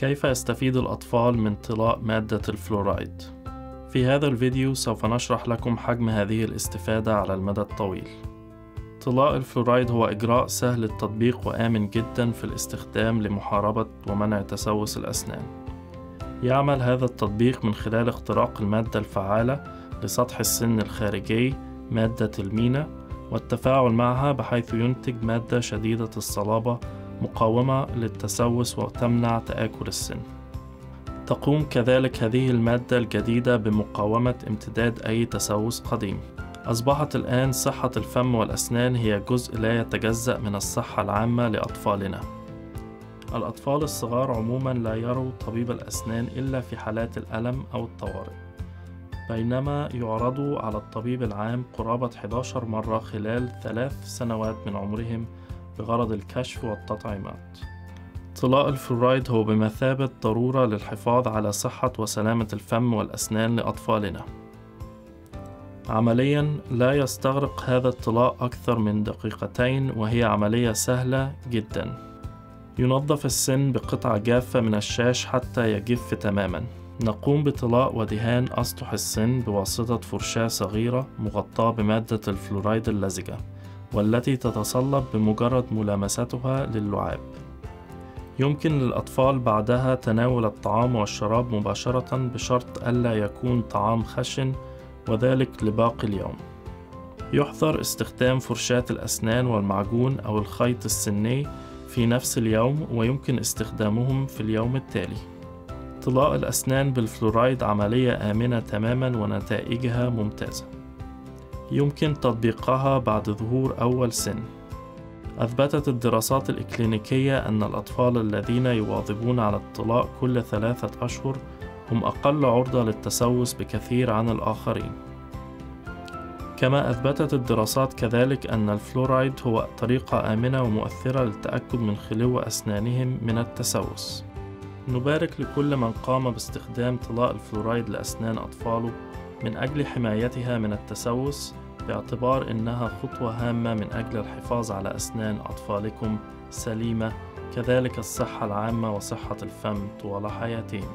كيف يستفيد الأطفال من طلاء مادة الفلورايد؟ في هذا الفيديو سوف نشرح لكم حجم هذه الاستفادة على المدى الطويل طلاء الفلورايد هو إجراء سهل التطبيق وآمن جدا في الاستخدام لمحاربة ومنع تسوس الأسنان يعمل هذا التطبيق من خلال اختراق المادة الفعالة لسطح السن الخارجي مادة المينا والتفاعل معها بحيث ينتج مادة شديدة الصلابة مقاومة للتسوس وتمنع تآكل السن. تقوم كذلك هذه المادة الجديدة بمقاومة امتداد أي تسوس قديم. أصبحت الآن صحة الفم والأسنان هي جزء لا يتجزأ من الصحة العامة لأطفالنا. الأطفال الصغار عموما لا يروا طبيب الأسنان إلا في حالات الألم أو الطوارئ. بينما يعرضوا على الطبيب العام قرابة 11 مرة خلال ثلاث سنوات من عمرهم بغرض الكشف والتطعيمات. طلاء الفلورايد هو بمثابة ضرورة للحفاظ على صحة وسلامة الفم والأسنان لأطفالنا. عمليا لا يستغرق هذا الطلاء أكثر من دقيقتين وهي عملية سهلة جدا. ينظف السن بقطعة جافة من الشاش حتى يجف تماما. نقوم بطلاء ودهان أسطح السن بواسطة فرشاة صغيرة مغطاة بمادة الفلورايد اللزجة. والتي تتصلب بمجرد ملامستها للعاب. يمكن للأطفال بعدها تناول الطعام والشراب مباشرة بشرط ألا يكون طعام خشن وذلك لباقي اليوم. يحظر استخدام فرشاة الأسنان والمعجون أو الخيط السني في نفس اليوم ويمكن استخدامهم في اليوم التالي. طلاء الأسنان بالفلورايد عملية آمنة تماما ونتائجها ممتازة. يمكن تطبيقها بعد ظهور أول سن. أثبتت الدراسات الإكلينيكية أن الأطفال الذين يواظبون على الطلاء كل ثلاثة أشهر هم أقل عرضة للتسوس بكثير عن الآخرين. كما أثبتت الدراسات كذلك أن الفلورايد هو طريقة آمنة ومؤثرة للتأكد من خلو أسنانهم من التسوس. نبارك لكل من قام باستخدام طلاء الفلورايد لأسنان أطفاله من أجل حمايتها من التسوس باعتبار إنها خطوة هامة من أجل الحفاظ على أسنان أطفالكم. سليمة كذلك الصحة العامة وصحة الفم طوال حياتهم.